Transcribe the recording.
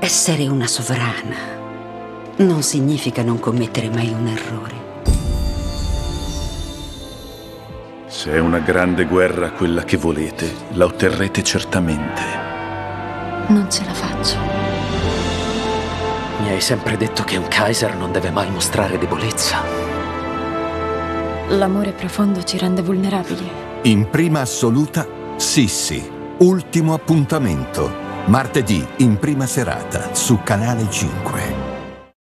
Essere una sovrana non significa non commettere mai un errore. Se è una grande guerra quella che volete, la otterrete certamente. Non ce la faccio. Mi hai sempre detto che un Kaiser non deve mai mostrare debolezza. L'amore profondo ci rende vulnerabili. In prima assoluta, Sissi. Ultimo appuntamento. Martedì in prima serata su Canale 5.